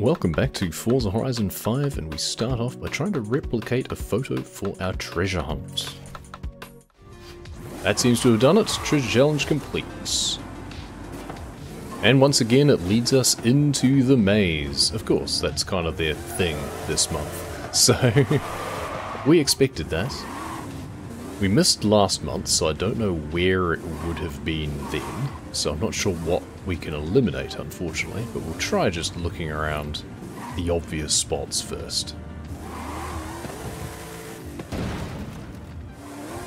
Welcome back to Forza Horizon 5 and we start off by trying to replicate a photo for our treasure hunt. That seems to have done it, treasure challenge complete. And once again it leads us into the maze. Of course, that's kind of their thing this month. So, we expected that. We missed last month, so I don't know where it would have been then. So I'm not sure what we can eliminate, unfortunately, but we'll try just looking around the obvious spots first.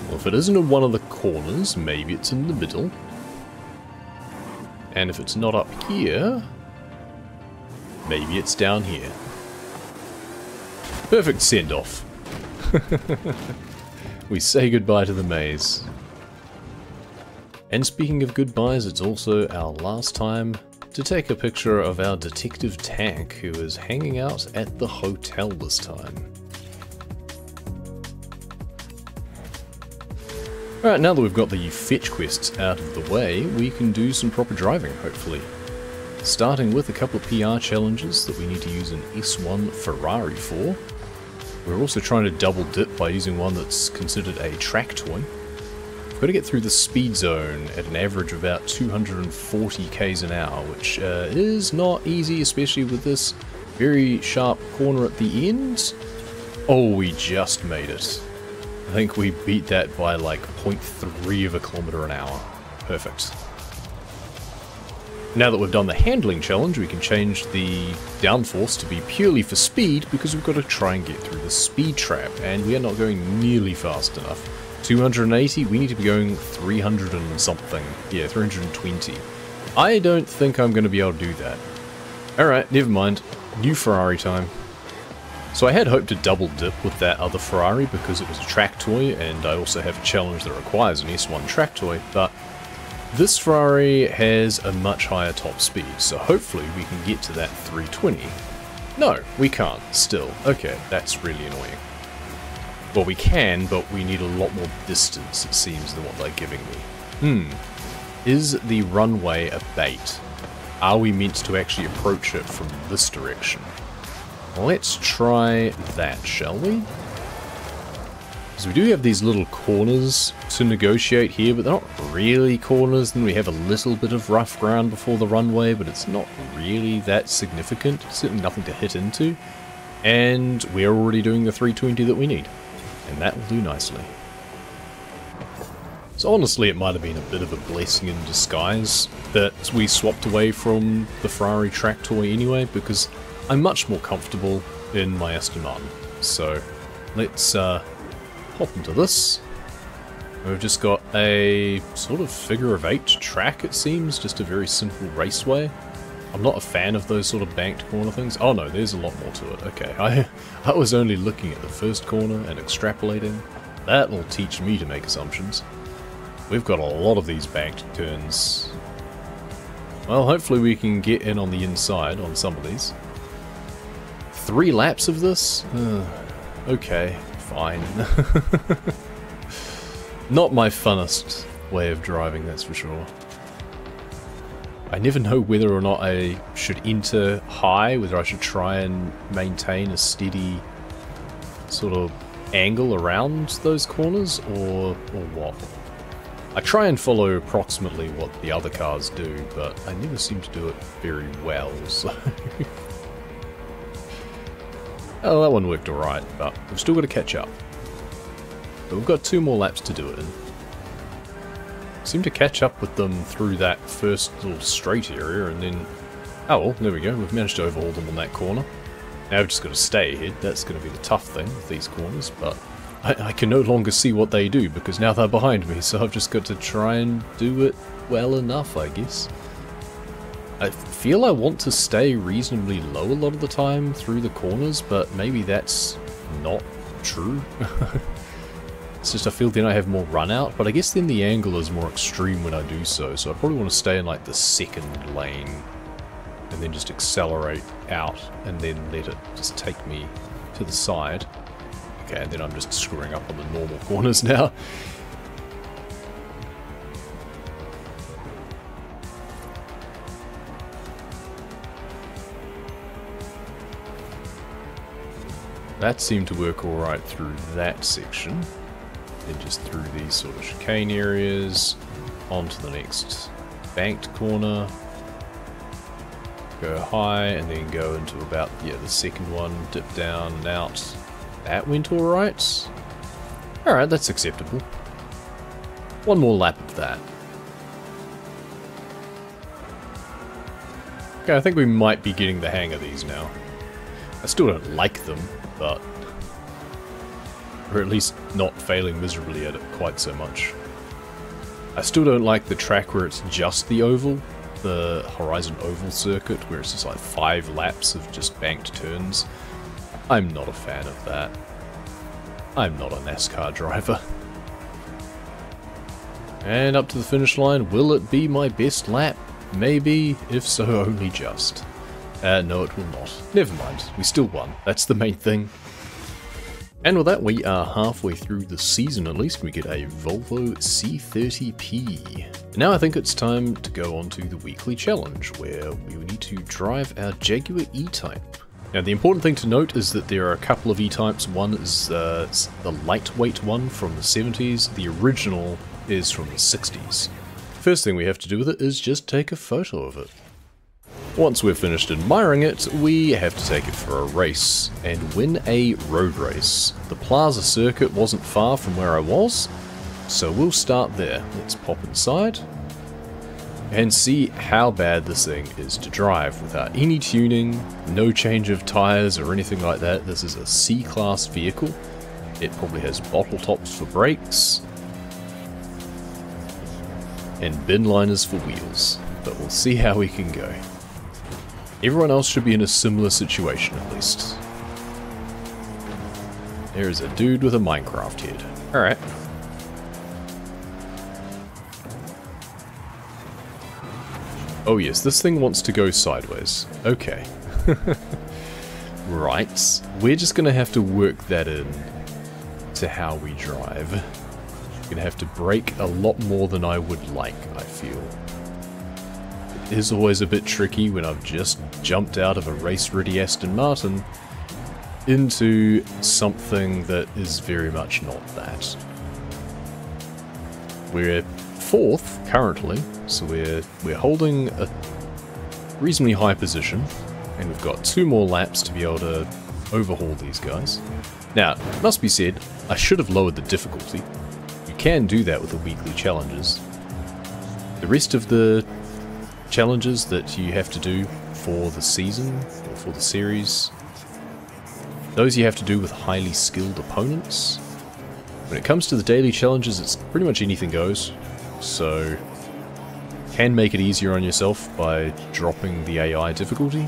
Well, if it isn't in one of the corners, maybe it's in the middle. And if it's not up here, maybe it's down here. Perfect send-off. we say goodbye to the maze. And speaking of goodbyes, it's also our last time to take a picture of our detective tank who is hanging out at the hotel this time. Alright, now that we've got the fetch quests out of the way, we can do some proper driving, hopefully. Starting with a couple of PR challenges that we need to use an S1 Ferrari for. We're also trying to double dip by using one that's considered a track toy, got to get through the speed zone at an average of about 240 k's an hour, which uh, is not easy, especially with this very sharp corner at the end. Oh, we just made it. I think we beat that by like 0.3 of a kilometer an hour. Perfect. Now that we've done the handling challenge, we can change the downforce to be purely for speed because we've got to try and get through the speed trap, and we are not going nearly fast enough. 280, we need to be going 300 and something. Yeah, 320. I don't think I'm going to be able to do that. Alright, never mind. New Ferrari time. So I had hoped to double dip with that other Ferrari because it was a track toy and I also have a challenge that requires an S1 track toy, but this Ferrari has a much higher top speed, so hopefully we can get to that 320. No, we can't, still. Okay, that's really annoying. Well, we can, but we need a lot more distance, it seems, than what they're giving me. Hmm. Is the runway a bait? Are we meant to actually approach it from this direction? Let's try that, shall we? Because we do have these little corners to negotiate here, but they're not really corners. Then we have a little bit of rough ground before the runway, but it's not really that significant. Certainly nothing to hit into. And we're already doing the 320 that we need and that will do nicely. So honestly, it might have been a bit of a blessing in disguise that we swapped away from the Ferrari track toy anyway, because I'm much more comfortable in my Aston Martin. So let's uh, hop into this. We've just got a sort of figure of eight track, it seems, just a very simple raceway. I'm not a fan of those sort of banked corner things. Oh no, there's a lot more to it. Okay, I, I was only looking at the first corner and extrapolating. That'll teach me to make assumptions. We've got a lot of these banked turns. Well, hopefully we can get in on the inside on some of these. Three laps of this? Uh, okay, fine. Not my funnest way of driving, that's for sure. I never know whether or not I should enter high, whether I should try and maintain a steady sort of angle around those corners, or, or what. I try and follow approximately what the other cars do, but I never seem to do it very well, so... oh, that one worked alright, but we've still got to catch up. But we've got two more laps to do it in seem to catch up with them through that first little straight area, and then... Oh well, there we go, we've managed to overhaul them on that corner. Now we've just got to stay ahead, that's going to be the tough thing with these corners, but I, I can no longer see what they do, because now they're behind me, so I've just got to try and do it well enough, I guess. I feel I want to stay reasonably low a lot of the time through the corners, but maybe that's not true. It's just I feel then I have more run out, but I guess then the angle is more extreme when I do so, so I probably want to stay in like the second lane and then just accelerate out and then let it just take me to the side. Okay, and then I'm just screwing up on the normal corners now. That seemed to work alright through that section. Then just through these sort of chicane areas, onto the next banked corner, go high, and then go into about, yeah, the second one, dip down and out. That went alright. Alright, that's acceptable. One more lap of that. Okay, I think we might be getting the hang of these now. I still don't like them, but... Or at least not failing miserably at it quite so much. I still don't like the track where it's just the oval, the Horizon Oval circuit, where it's just like five laps of just banked turns. I'm not a fan of that. I'm not a NASCAR driver. And up to the finish line, will it be my best lap? Maybe, if so only just. Uh, no it will not. Never mind, we still won. That's the main thing. And with that, we are halfway through the season at least. We get a Volvo C30P. Now I think it's time to go on to the weekly challenge, where we need to drive our Jaguar E-Type. Now the important thing to note is that there are a couple of E-Types. One is uh, the lightweight one from the 70s. The original is from the 60s. First thing we have to do with it is just take a photo of it. Once we've finished admiring it, we have to take it for a race, and win a road race. The Plaza Circuit wasn't far from where I was, so we'll start there. Let's pop inside, and see how bad this thing is to drive without any tuning, no change of tyres or anything like that. This is a C-Class vehicle. It probably has bottle tops for brakes, and bin liners for wheels, but we'll see how we can go. Everyone else should be in a similar situation at least. There is a dude with a Minecraft head. Alright. Oh yes, this thing wants to go sideways. Okay. right. We're just going to have to work that in to how we drive. We're going to have to brake a lot more than I would like, I feel is always a bit tricky when I've just jumped out of a race-ready Aston Martin into something that is very much not that. We're fourth currently, so we're we're holding a reasonably high position, and we've got two more laps to be able to overhaul these guys. Now, must be said, I should have lowered the difficulty. You can do that with the weekly challenges. The rest of the challenges that you have to do for the season, or for the series. Those you have to do with highly skilled opponents. When it comes to the daily challenges, it's pretty much anything goes, so can make it easier on yourself by dropping the AI difficulty.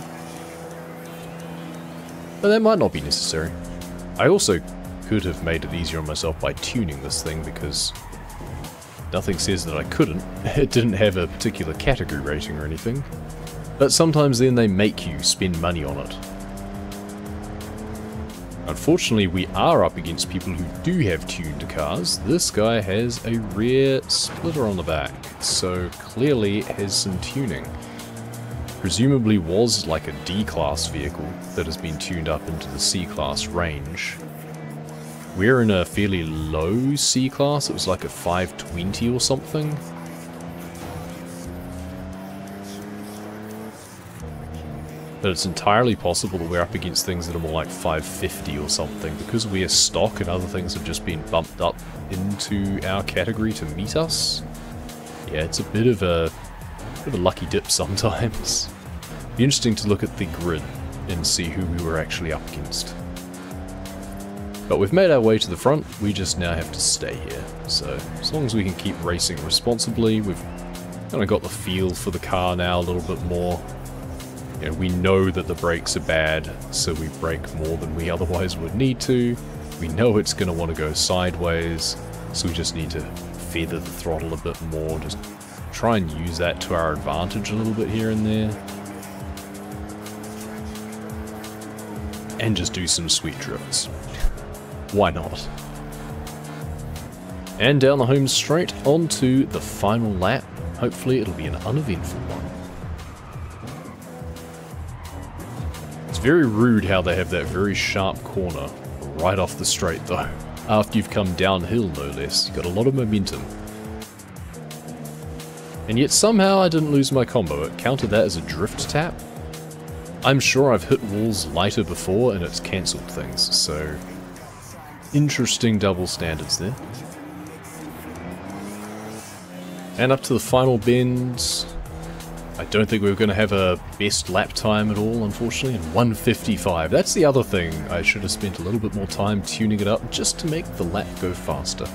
But that might not be necessary. I also could have made it easier on myself by tuning this thing because Nothing says that I couldn't. It didn't have a particular category rating or anything. But sometimes then they make you spend money on it. Unfortunately, we are up against people who do have tuned cars. This guy has a rear splitter on the back, so clearly has some tuning. Presumably was like a D-class vehicle that has been tuned up into the C-class range. We're in a fairly low C class, it was like a 520 or something. But it's entirely possible that we're up against things that are more like 550 or something, because we are stock and other things have just been bumped up into our category to meet us. Yeah, it's a bit of a, bit of a lucky dip sometimes. Be interesting to look at the grid and see who we were actually up against. But we've made our way to the front, we just now have to stay here. So as long as we can keep racing responsibly, we've kind of got the feel for the car now a little bit more. You know, we know that the brakes are bad, so we brake more than we otherwise would need to. We know it's going to want to go sideways, so we just need to feather the throttle a bit more, just try and use that to our advantage a little bit here and there. And just do some sweet drifts. Why not? And down the home straight onto the final lap. Hopefully it'll be an uneventful one. It's very rude how they have that very sharp corner right off the straight though. After you've come downhill no less. Got a lot of momentum. And yet somehow I didn't lose my combo. It counted that as a drift tap. I'm sure I've hit walls lighter before and it's cancelled things, so... Interesting double standards there. And up to the final bend. I don't think we are going to have a best lap time at all, unfortunately, in 155. That's the other thing. I should have spent a little bit more time tuning it up just to make the lap go faster.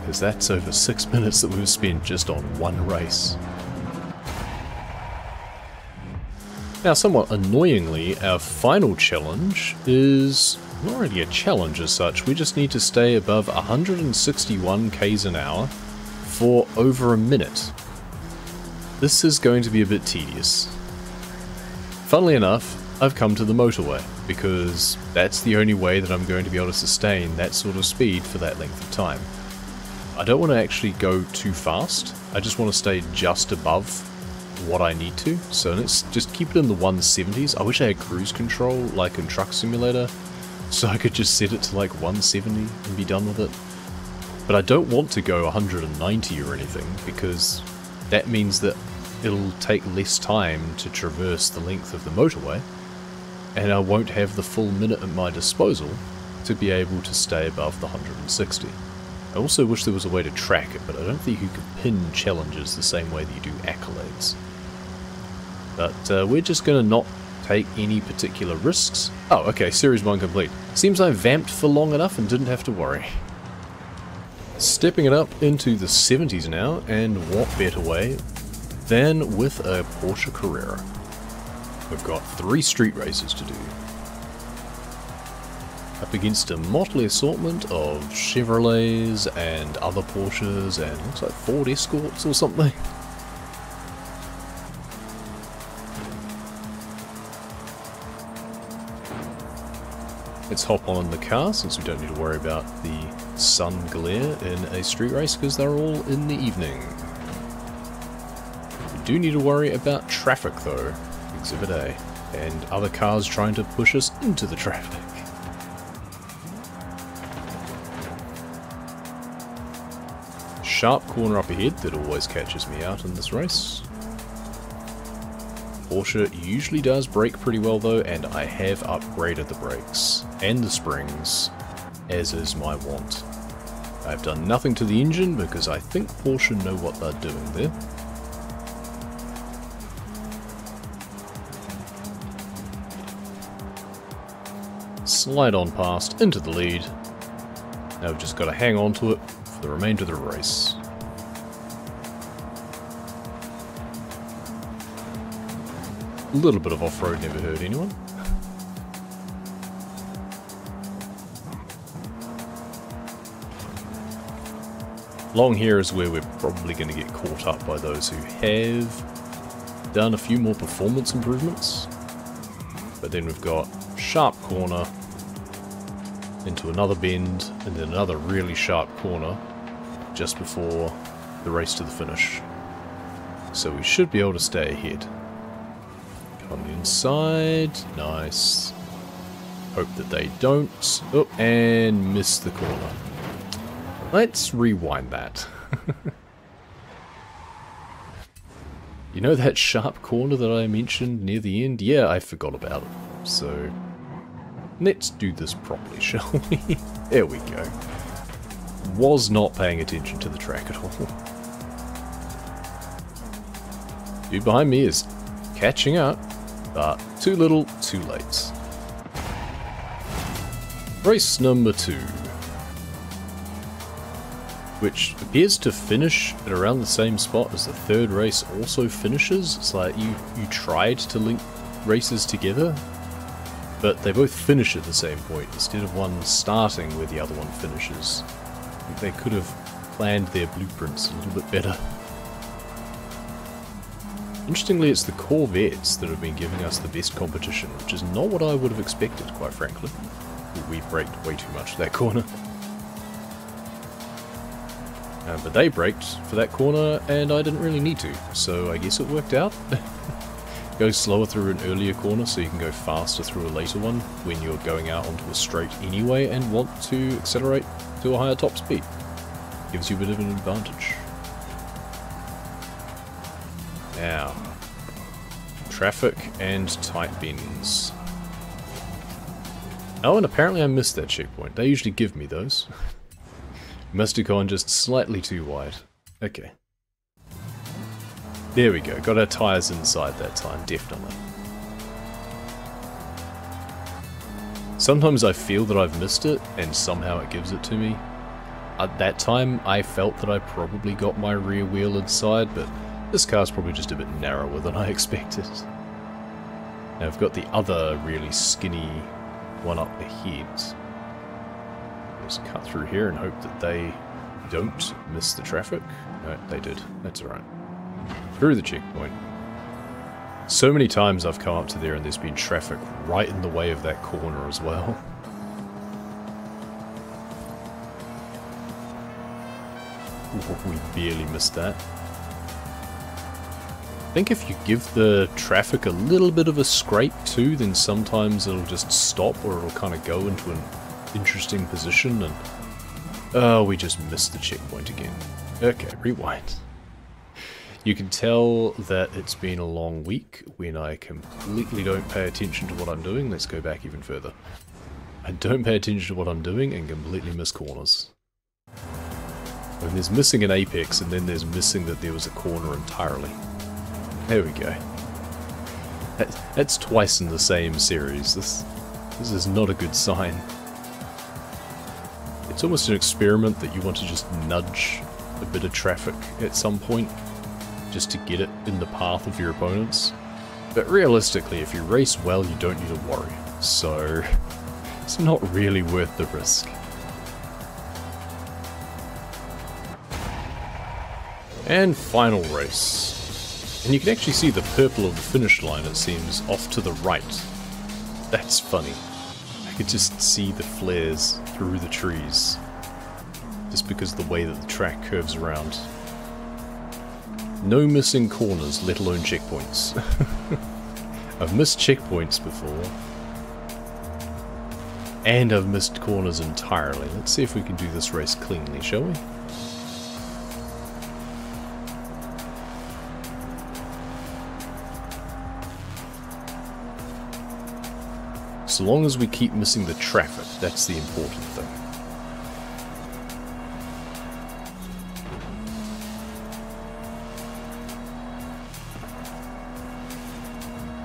Because that's over six minutes that we've spent just on one race. Now, somewhat annoyingly, our final challenge is not really a challenge as such. We just need to stay above 161 k's an hour for over a minute. This is going to be a bit tedious. Funnily enough, I've come to the motorway, because that's the only way that I'm going to be able to sustain that sort of speed for that length of time. I don't want to actually go too fast, I just want to stay just above what I need to, so let's just keep it in the 170s. I wish I had cruise control like in Truck Simulator, so I could just set it to like 170 and be done with it. But I don't want to go 190 or anything, because that means that it'll take less time to traverse the length of the motorway, and I won't have the full minute at my disposal to be able to stay above the 160. I also wish there was a way to track it, but I don't think you can pin challenges the same way that you do accolades. But uh, we're just going to not take any particular risks. Oh, okay, Series 1 complete. Seems I vamped for long enough and didn't have to worry. Stepping it up into the 70s now, and what better way than with a Porsche Carrera. We've got three street races to do. Up against a motley assortment of Chevrolets and other Porsches and looks like Ford Escorts or something. Let's hop on in the car since we don't need to worry about the sun glare in a street race because they're all in the evening. We do need to worry about traffic though, Exhibit A, and other cars trying to push us into the traffic. Sharp corner up ahead that always catches me out in this race. Porsche usually does brake pretty well though, and I have upgraded the brakes and the springs, as is my want. I've done nothing to the engine because I think Porsche know what they're doing there. Slide on past into the lead. Now we've just got to hang on to it for the remainder of the race. A little bit of off-road never hurt anyone. Long here is where we're probably going to get caught up by those who have done a few more performance improvements. But then we've got sharp corner into another bend and then another really sharp corner just before the race to the finish. So we should be able to stay ahead. On the inside. Nice. Hope that they don't. Oh, and miss the corner. Let's rewind that. you know that sharp corner that I mentioned near the end? Yeah, I forgot about it. So, let's do this properly, shall we? there we go. Was not paying attention to the track at all. Dude behind me is catching up. But too little, too late. Race number two. Which appears to finish at around the same spot as the third race also finishes. It's like you, you tried to link races together, but they both finish at the same point instead of one starting where the other one finishes. they could have planned their blueprints a little bit better. Interestingly, it's the Corvettes that have been giving us the best competition, which is not what I would have expected, quite frankly. We braked way too much that corner. Uh, but they braked for that corner, and I didn't really need to, so I guess it worked out. Go slower through an earlier corner so you can go faster through a later one when you're going out onto a straight anyway and want to accelerate to a higher top speed. Gives you a bit of an advantage. Now, traffic and tight bends. Oh, and apparently I missed that checkpoint. They usually give me those. Mysticon just slightly too wide. Okay. There we go, got our tyres inside that time, definitely. Sometimes I feel that I've missed it, and somehow it gives it to me. At that time, I felt that I probably got my rear wheel inside, but this car's probably just a bit narrower than I expected. Now I've got the other really skinny one up ahead. Just cut through here and hope that they don't miss the traffic. No, they did. That's alright through the checkpoint. So many times I've come up to there and there's been traffic right in the way of that corner as well. We barely missed that. I think if you give the traffic a little bit of a scrape too, then sometimes it'll just stop or it'll kind of go into an interesting position and... Oh, we just missed the checkpoint again. Okay, rewind. You can tell that it's been a long week when I completely don't pay attention to what I'm doing. Let's go back even further. I don't pay attention to what I'm doing and completely miss corners. When there's missing an apex and then there's missing that there was a corner entirely. There we go. that's twice in the same series. This, this is not a good sign. It's almost an experiment that you want to just nudge a bit of traffic at some point just to get it in the path of your opponents. But realistically, if you race well, you don't need to worry. So, it's not really worth the risk. And final race. And you can actually see the purple of the finish line, it seems, off to the right. That's funny. Could just see the flares through the trees. Just because of the way that the track curves around. No missing corners, let alone checkpoints. I've missed checkpoints before. And I've missed corners entirely. Let's see if we can do this race cleanly, shall we? So long as we keep missing the traffic, that's the important thing.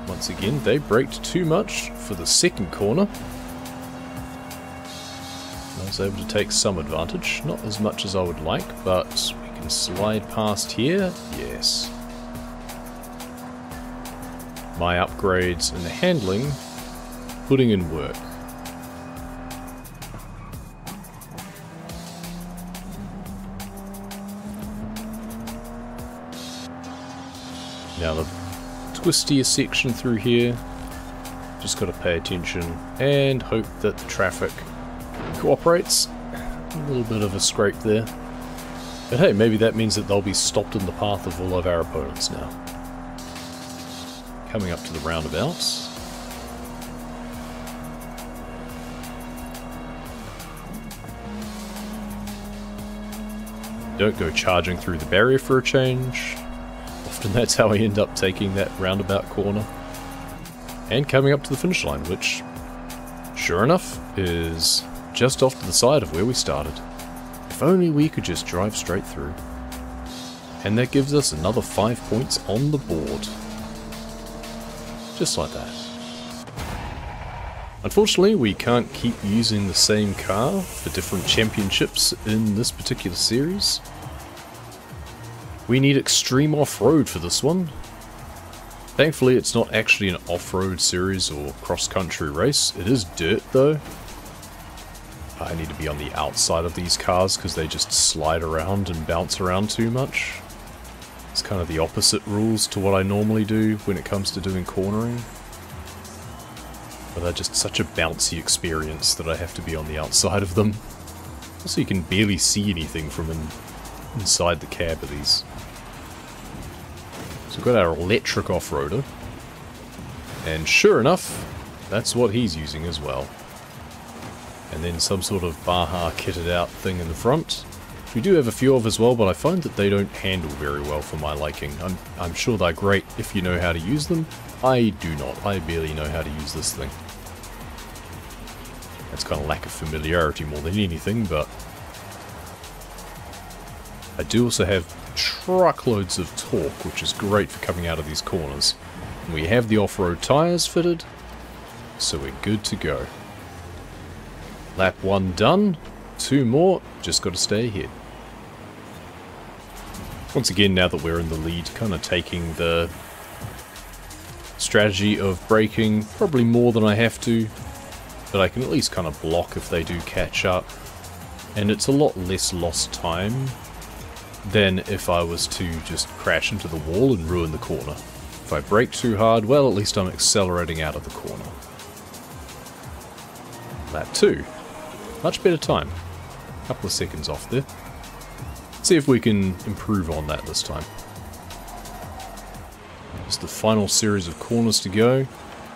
Once again, they braked too much for the second corner. I was able to take some advantage. Not as much as I would like, but we can slide past here. Yes. My upgrades and the handling putting in work. Now the twistier section through here. Just got to pay attention and hope that the traffic cooperates. A little bit of a scrape there. But hey, maybe that means that they'll be stopped in the path of all of our opponents now. Coming up to the roundabouts. Don't go charging through the barrier for a change often that's how I end up taking that roundabout corner. And coming up to the finish line, which, sure enough, is just off to the side of where we started. If only we could just drive straight through. And that gives us another 5 points on the board. Just like that. Unfortunately, we can't keep using the same car for different championships in this particular series. We need extreme off-road for this one. Thankfully, it's not actually an off-road series or cross-country race. It is dirt, though. I need to be on the outside of these cars because they just slide around and bounce around too much. It's kind of the opposite rules to what I normally do when it comes to doing cornering. But they're just such a bouncy experience that I have to be on the outside of them. Also, you can barely see anything from in inside the cab of these. So we've got our electric off-roader. And sure enough, that's what he's using as well. And then some sort of Baja kitted out thing in the front. We do have a few of as well, but I find that they don't handle very well for my liking. I'm, I'm sure they're great if you know how to use them. I do not. I barely know how to use this thing. That's kind of lack of familiarity more than anything, but... I do also have truckloads of torque, which is great for coming out of these corners. We have the off-road tyres fitted, so we're good to go. Lap one done. Two more, just got to stay ahead. Once again, now that we're in the lead, kind of taking the strategy of braking, probably more than I have to, but I can at least kind of block if they do catch up. And it's a lot less lost time than if I was to just crash into the wall and ruin the corner. If I brake too hard, well, at least I'm accelerating out of the corner. Lap 2. Much better time. A couple of seconds off there. See if we can improve on that this time. Just the final series of corners to go.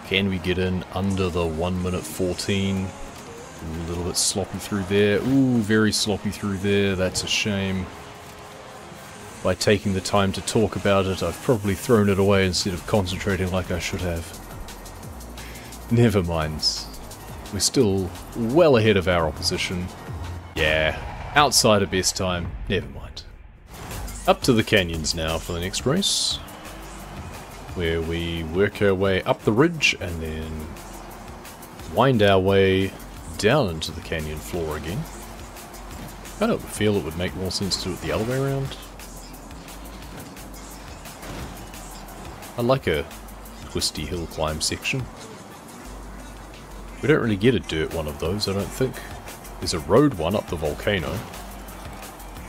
Can we get in under the 1 minute 14? A little bit sloppy through there. Ooh, very sloppy through there. That's a shame. By taking the time to talk about it, I've probably thrown it away instead of concentrating like I should have. Never mind. We're still well ahead of our opposition. Yeah, outside of best time. Never mind. Up to the canyons now for the next race. Where we work our way up the ridge and then wind our way down into the canyon floor again. I don't feel it would make more sense to do it the other way around. I like a twisty hill climb section. We don't really get a dirt one of those, I don't think. There's a road one up the volcano.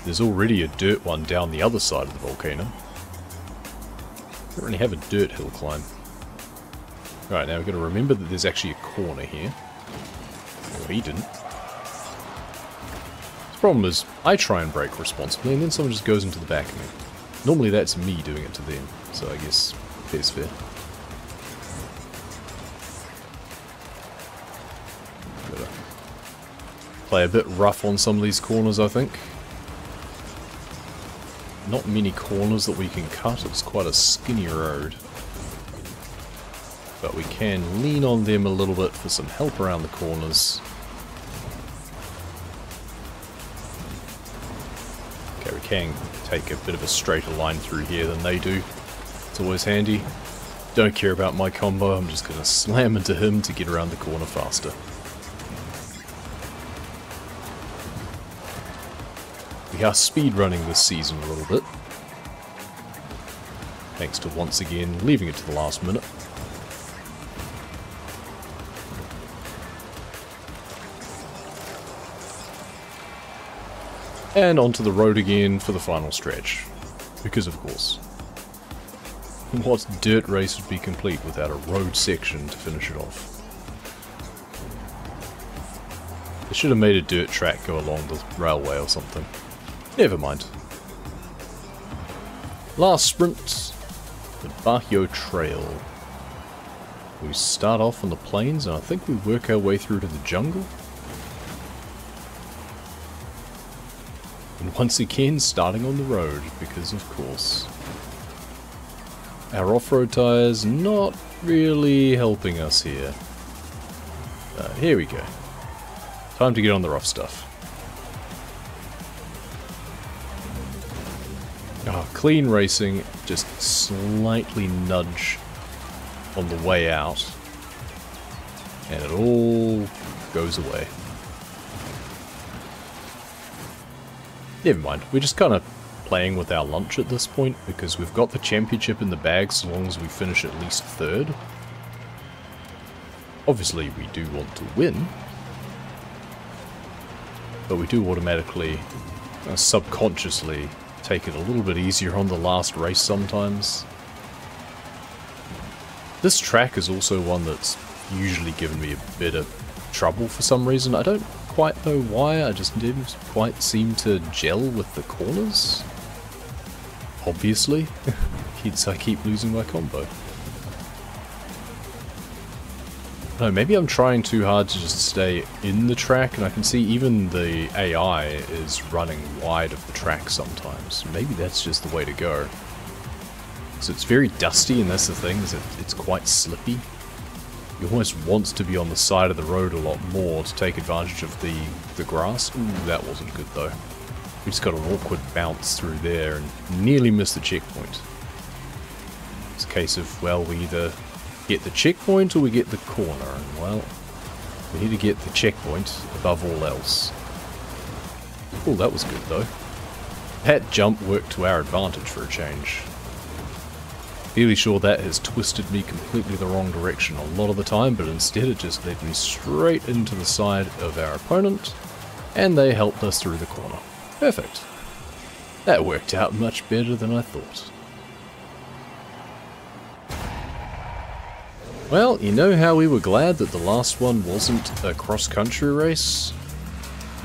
There's already a dirt one down the other side of the volcano. Don't really have a dirt hill climb. Right, now we've got to remember that there's actually a corner here. Well, he didn't. The problem is, I try and brake responsibly, and then someone just goes into the back of me. Normally that's me doing it to them, so I guess fair's fair. Play a bit rough on some of these corners, I think. Not many corners that we can cut, it's quite a skinny road. But we can lean on them a little bit for some help around the corners. Okay, we can take a bit of a straighter line through here than they do. It's always handy. Don't care about my combo, I'm just gonna slam into him to get around the corner faster. We are speed running this season a little bit. Thanks to once again leaving it to the last minute. And onto the road again for the final stretch. Because of course. What dirt race would be complete without a road section to finish it off? They should have made a dirt track go along the railway or something. Never mind. Last sprint, the Bajío Trail. We start off on the plains and I think we work our way through to the jungle. And once again, starting on the road, because of course. Our off-road tyres not really helping us here. Uh, here we go. Time to get on the rough stuff. Clean racing, just slightly nudge on the way out. And it all goes away. Never mind, we're just kind of playing with our lunch at this point because we've got the championship in the bag so long as we finish at least third. Obviously we do want to win, but we do automatically, uh, subconsciously, take it a little bit easier on the last race sometimes. This track is also one that's usually given me a bit of trouble for some reason. I don't quite know why, I just didn't quite seem to gel with the corners obviously. Hence I keep losing my combo. No, maybe I'm trying too hard to just stay in the track, and I can see even the AI is running wide of the track sometimes. Maybe that's just the way to go. So it's very dusty, and that's the thing, is it, it's quite slippy. You almost wants to be on the side of the road a lot more to take advantage of the, the grass. Ooh, that wasn't good though. We just got an awkward bounce through there and nearly missed the checkpoint. It's a case of, well, we either get the checkpoint or we get the corner. And, well, we need to get the checkpoint above all else. Oh, that was good, though. That jump worked to our advantage for a change. Fairly sure that has twisted me completely the wrong direction a lot of the time, but instead it just led me straight into the side of our opponent, and they helped us through the corner. Perfect. That worked out much better than I thought. Well, you know how we were glad that the last one wasn't a cross-country race?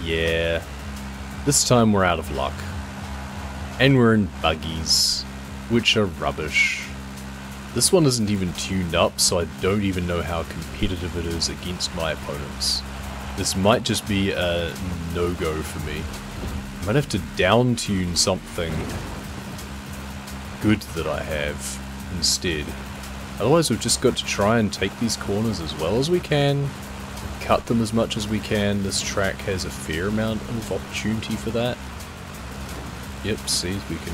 Yeah. This time we're out of luck. And we're in buggies, which are rubbish. This one isn't even tuned up, so I don't even know how competitive it is against my opponents. This might just be a no-go for me. I might have to down-tune something good that I have instead. Otherwise we've just got to try and take these corners as well as we can, cut them as much as we can. This track has a fair amount of opportunity for that. Yep, see, we can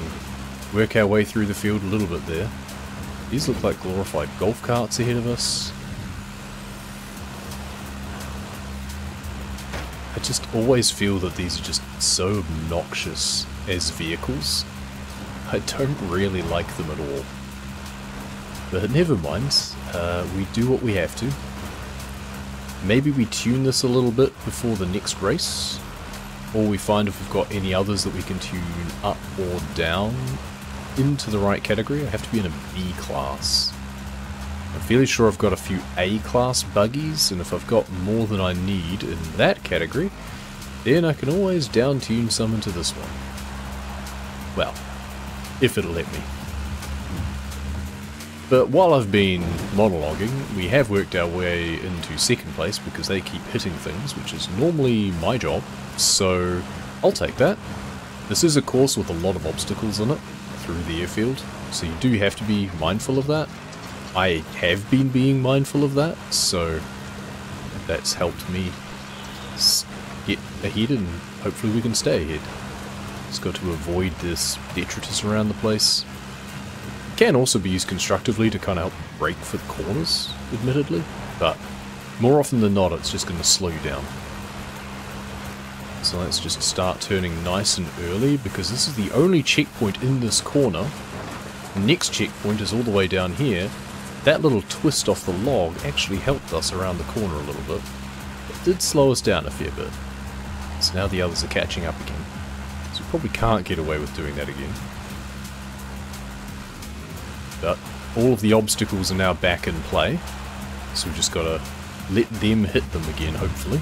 work our way through the field a little bit there. These look like glorified golf carts ahead of us. I just always feel that these are just so obnoxious as vehicles. I don't really like them at all. But never mind, uh, we do what we have to. Maybe we tune this a little bit before the next race, or we find if we've got any others that we can tune up or down into the right category. I have to be in a B class. I'm fairly sure I've got a few A class buggies, and if I've got more than I need in that category, then I can always down tune some into this one. Well, if it'll let me. But while I've been monologuing, we have worked our way into second place because they keep hitting things, which is normally my job, so I'll take that. This is a course with a lot of obstacles in it through the airfield, so you do have to be mindful of that. I have been being mindful of that, so that's helped me get ahead and hopefully we can stay ahead. Just got to avoid this detritus around the place can also be used constructively to kind of help break for the corners, admittedly, but more often than not it's just going to slow you down. So let's just start turning nice and early, because this is the only checkpoint in this corner. The next checkpoint is all the way down here. That little twist off the log actually helped us around the corner a little bit. It did slow us down a fair bit. So now the others are catching up again. So we probably can't get away with doing that again. But all of the obstacles are now back in play. So we've just got to let them hit them again, hopefully.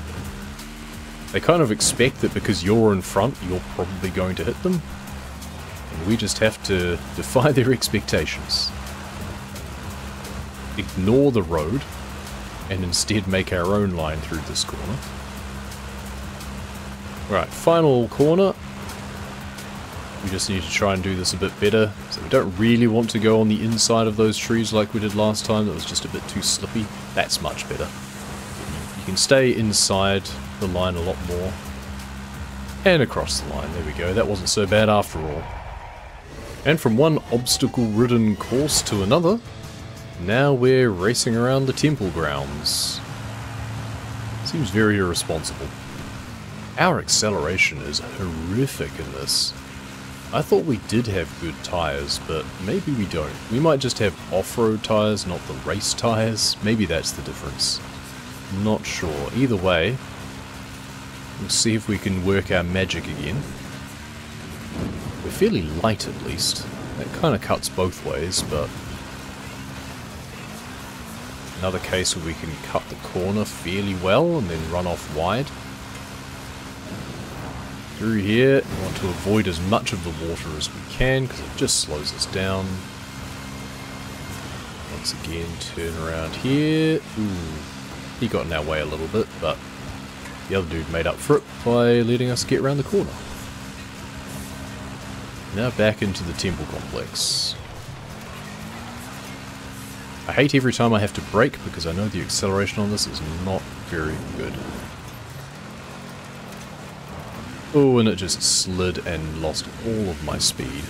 They kind of expect that because you're in front, you're probably going to hit them. And we just have to defy their expectations. Ignore the road, and instead make our own line through this corner. Right, final corner. We just need to try and do this a bit better. So we don't really want to go on the inside of those trees like we did last time. That was just a bit too slippy. That's much better. You can stay inside the line a lot more. And across the line. There we go. That wasn't so bad after all. And from one obstacle-ridden course to another, now we're racing around the temple grounds. Seems very irresponsible. Our acceleration is horrific in this. I thought we did have good tyres, but maybe we don't. We might just have off-road tyres, not the race tyres. Maybe that's the difference. Not sure. Either way, we'll see if we can work our magic again. We're fairly light at least. That kind of cuts both ways, but... Another case where we can cut the corner fairly well and then run off wide. Through here, we want to avoid as much of the water as we can because it just slows us down. Once again, turn around here. Ooh. He got in our way a little bit, but the other dude made up for it by letting us get around the corner. Now back into the temple complex. I hate every time I have to brake because I know the acceleration on this is not very good. Oh, and it just slid and lost all of my speed.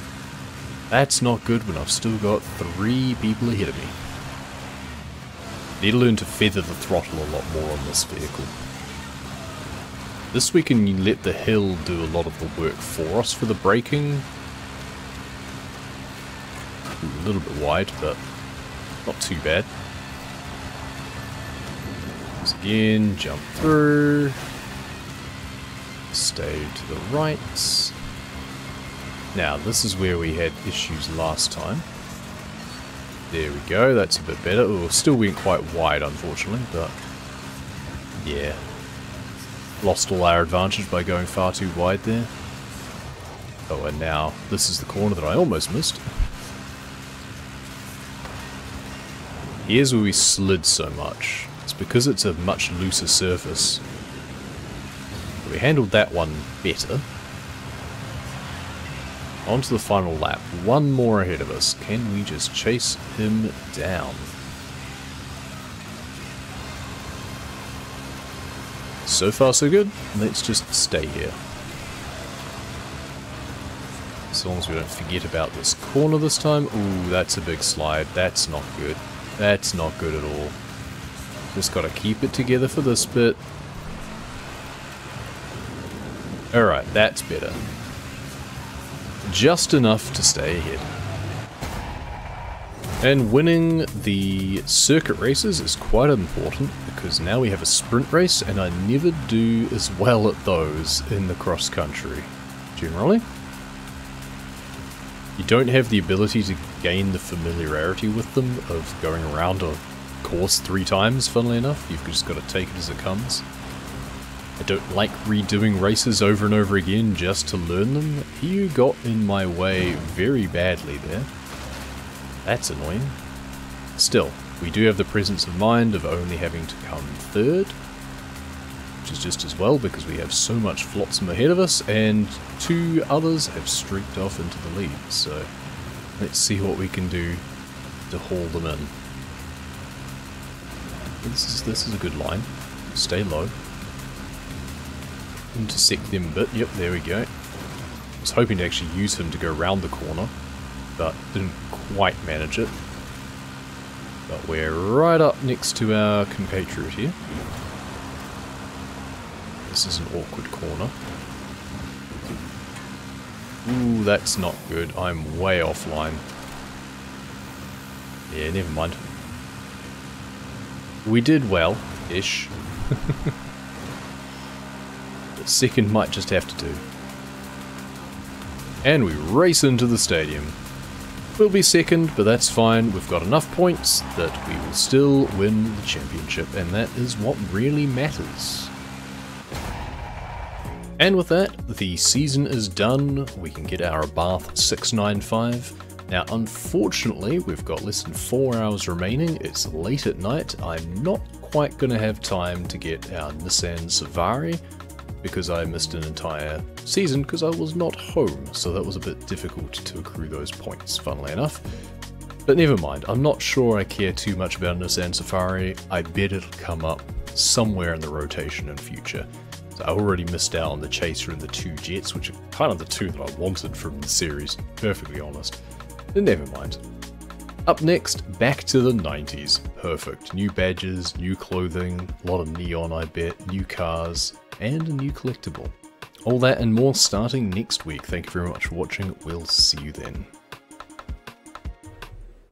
That's not good when I've still got three people ahead of me. Need to learn to feather the throttle a lot more on this vehicle. This we can let the hill do a lot of the work for us for the braking. A little bit wide, but not too bad. Once again, jump through. Stay to the right. Now, this is where we had issues last time. There we go, that's a bit better. Oh, still went quite wide, unfortunately, but yeah. Lost all our advantage by going far too wide there. Oh, and now this is the corner that I almost missed. Here's where we slid so much. It's because it's a much looser surface. We handled that one better. On to the final lap. One more ahead of us. Can we just chase him down? So far so good. Let's just stay here. As long as we don't forget about this corner this time. Ooh, that's a big slide. That's not good. That's not good at all. Just gotta keep it together for this bit. Alright, that's better just enough to stay ahead. And winning the circuit races is quite important because now we have a sprint race and I never do as well at those in the cross country, generally. You don't have the ability to gain the familiarity with them of going around a course three times, funnily enough. You've just got to take it as it comes. I don't like redoing races over and over again just to learn them. You got in my way very badly there. That's annoying. Still, we do have the presence of mind of only having to come third, which is just as well because we have so much flotsam ahead of us and two others have streaked off into the lead. So let's see what we can do to haul them in. This is this is a good line. Stay low intersect them a bit. Yep, there we go. I was hoping to actually use him to go around the corner, but didn't quite manage it. But we're right up next to our compatriot here. This is an awkward corner. Ooh, that's not good. I'm way offline. Yeah, never mind. We did well-ish. second might just have to do. And we race into the stadium. We'll be second, but that's fine. We've got enough points that we will still win the championship, and that is what really matters. And with that, the season is done. We can get our Abarth 695. Now, unfortunately, we've got less than four hours remaining. It's late at night. I'm not quite going to have time to get our Nissan Safari, because I missed an entire season because I was not home, so that was a bit difficult to accrue those points, funnily enough. But never mind, I'm not sure I care too much about Nissan Safari, I bet it'll come up somewhere in the rotation in future. So I already missed out on the Chaser and the two Jets, which are kind of the two that I wanted from the series, perfectly honest. But never mind. Up next, back to the 90s. Perfect. New badges, new clothing, a lot of neon I bet, new cars, and a new collectible. All that and more starting next week. Thank you very much for watching. We'll see you then.